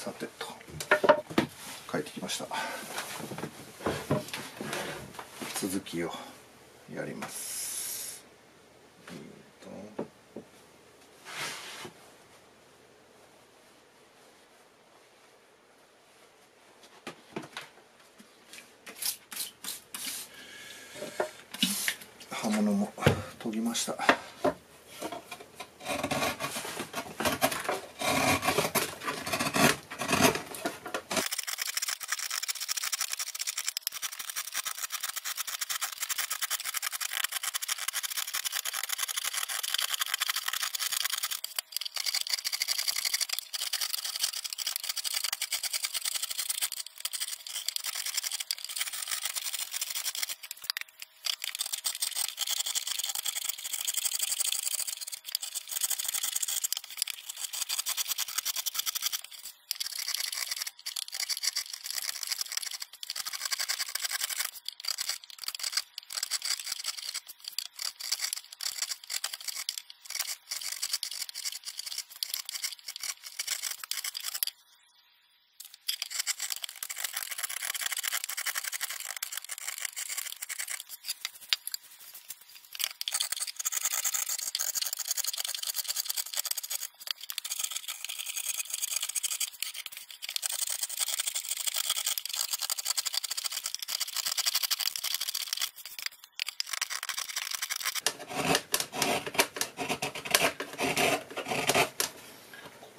さてと。帰ってきました。続きをやります。えーと。刃物も研ぎました。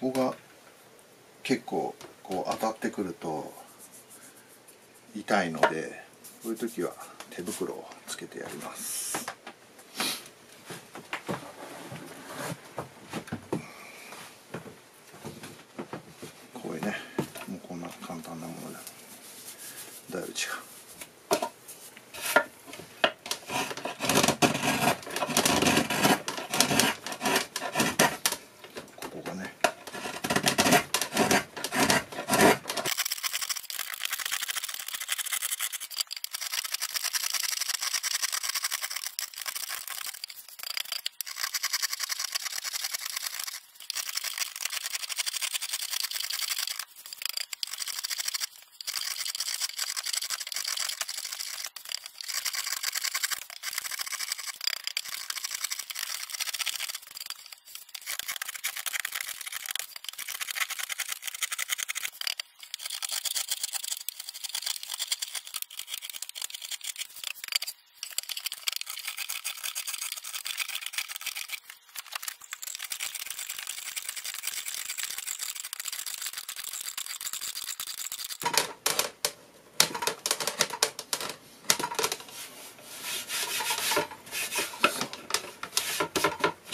こが結構こう当たってくると痛いのでこういう時は手袋をつけてやりますこういうねもうこんな簡単なものでだいぶ違うここがね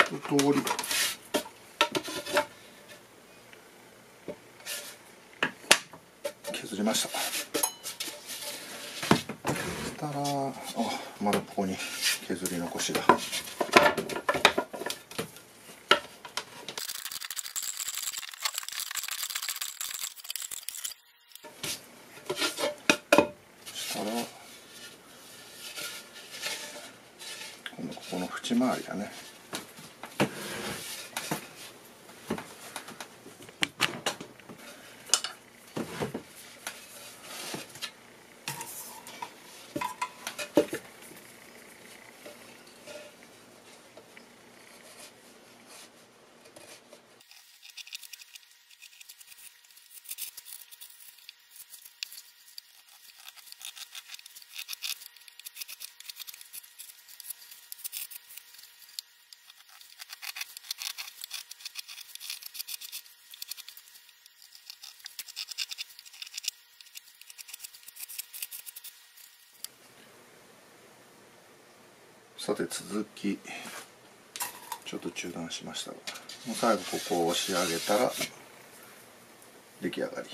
一通り。削りました。そしたらあまだここに削り残しがそしたら今度ここの縁回りだね。さて続き。ちょっと中断しましたが。もう最後ここを押し上げたら出来上がり。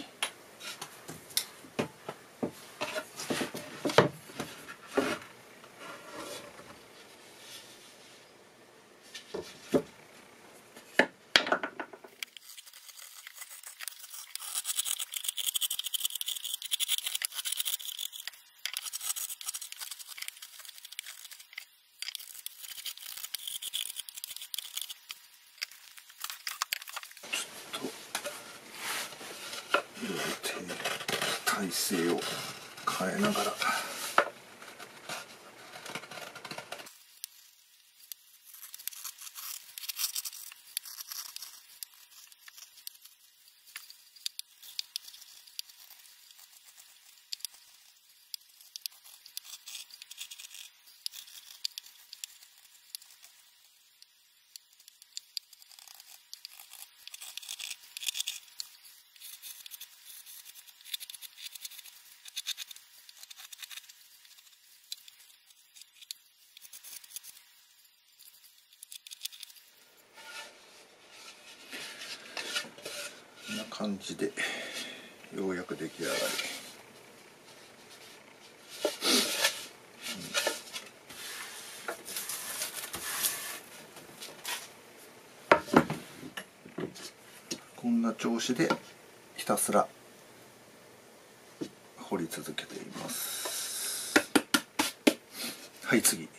姿勢を変えながら。感じでようやく出来上がり。こんな調子でひたすら掘り続けています。はい次。